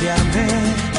confiarme en una sola